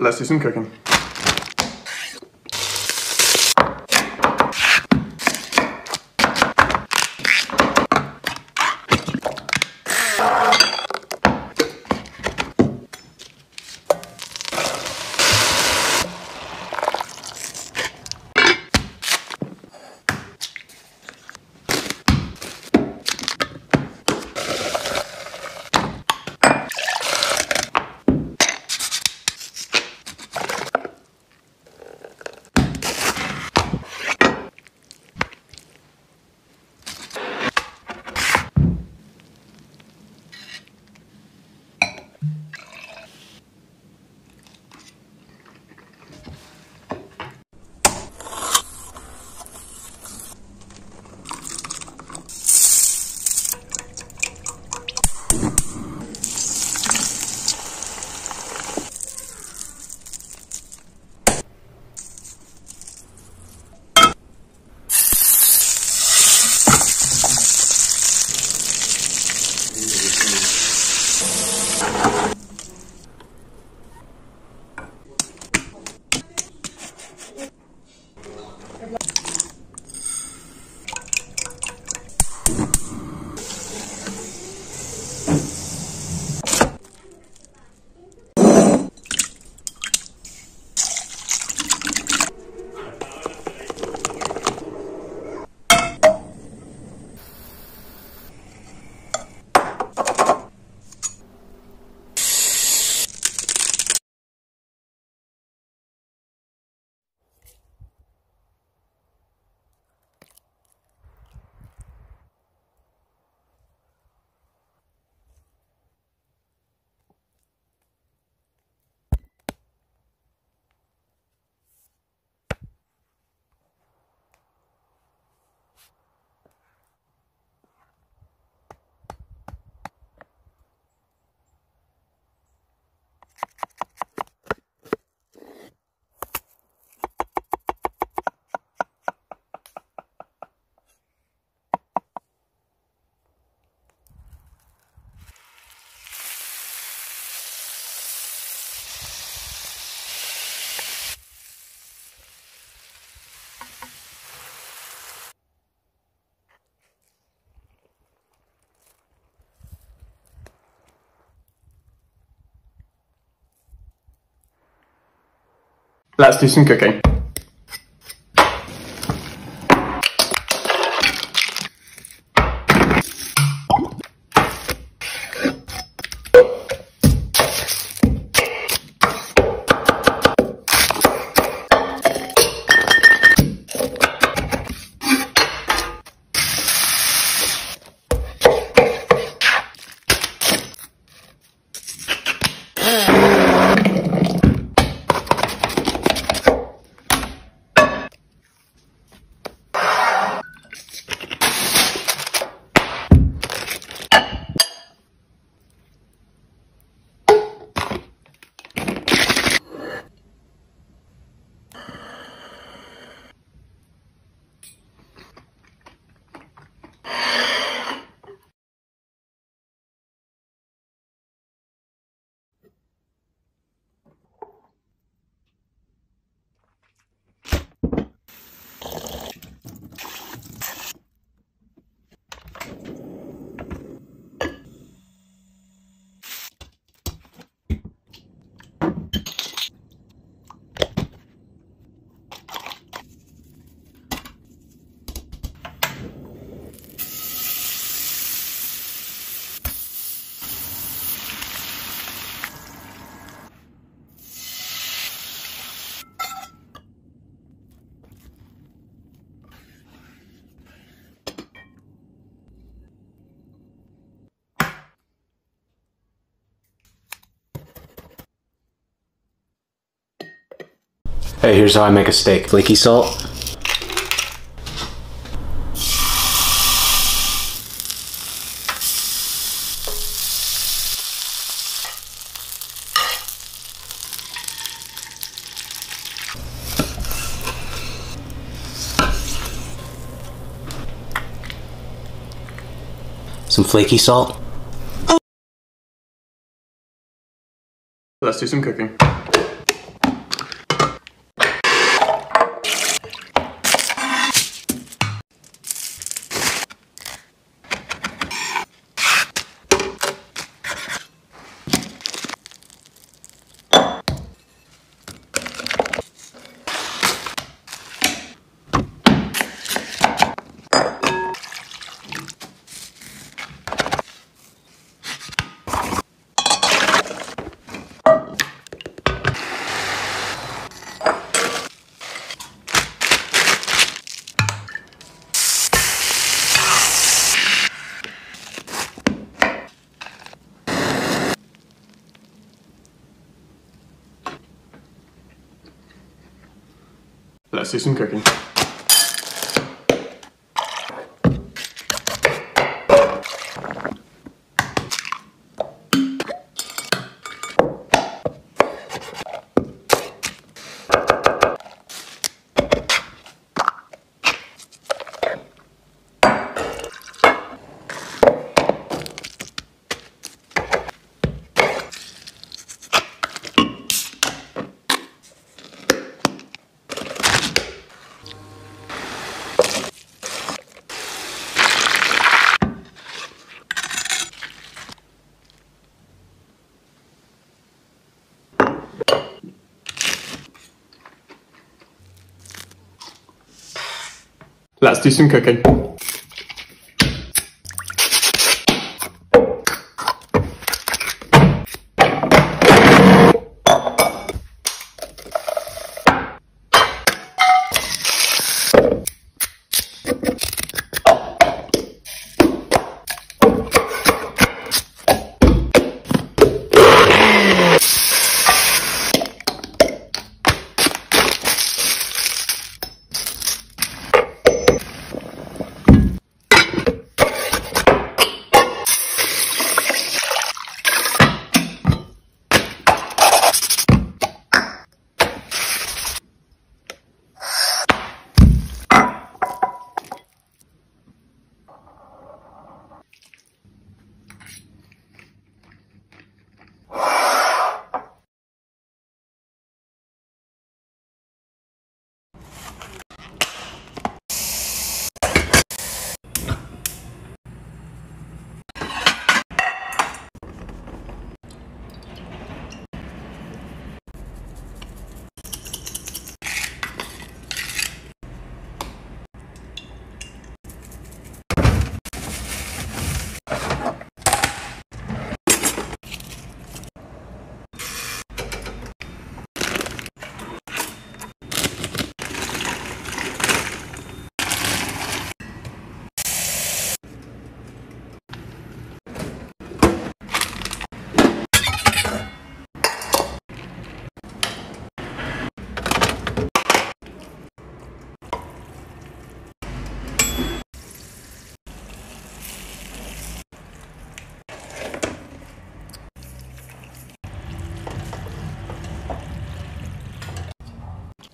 Let's do some cooking. Let's do some cooking. Hey, here's how I make a steak. Flaky salt. Some flaky salt. Let's do some cooking. Some cooking. Let's do some cooking.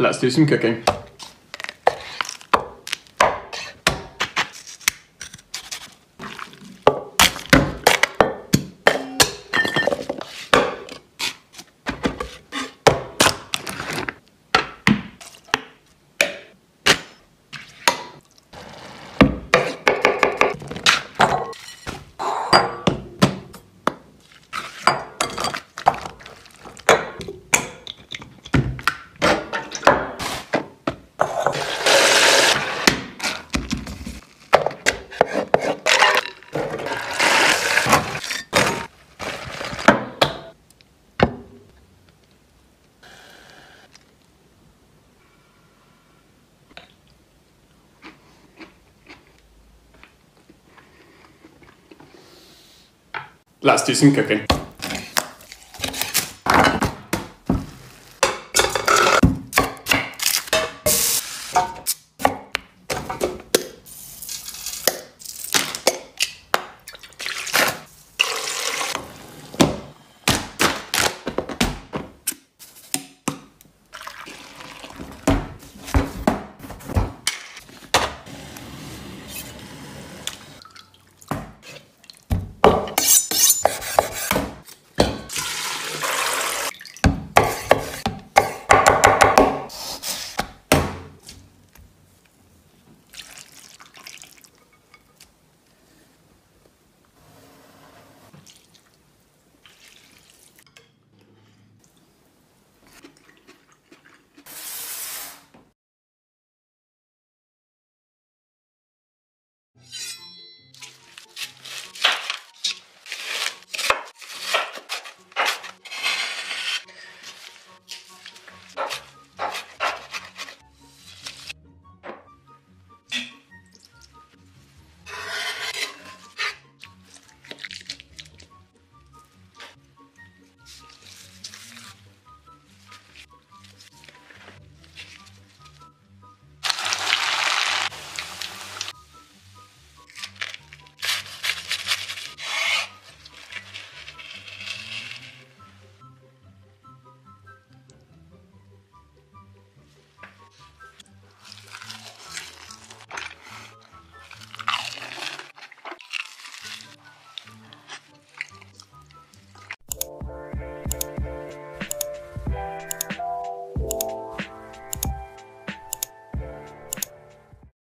Let's do some cooking. Let's do some cooking.